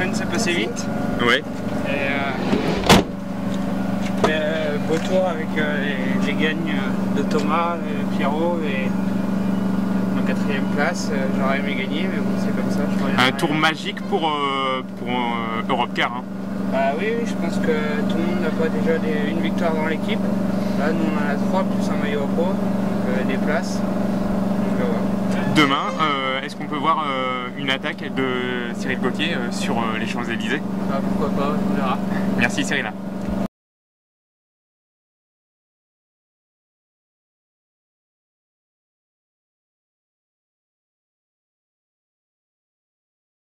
semaine s'est passée vite. Ouais. Et euh, euh, beau tour avec euh, les, les gagnes de Thomas, et Pierrot et ma quatrième place. J'aurais aimé gagner, mais bon, c'est comme ça. je Un tour magique pour, euh, pour euh, Europe Car. hein. Bah oui, oui, je pense que tout le monde n'a pas déjà des- une victoire dans l'équipe. Là, nous on en a trois plus un maillot pro, donc des places. Donc. Demain, est-ce qu'on peut voir euh, une attaque de Cyril Gauthier euh, sur euh, les Champs-Élysées? Ah, pourquoi pas, on verra. Merci Cyril.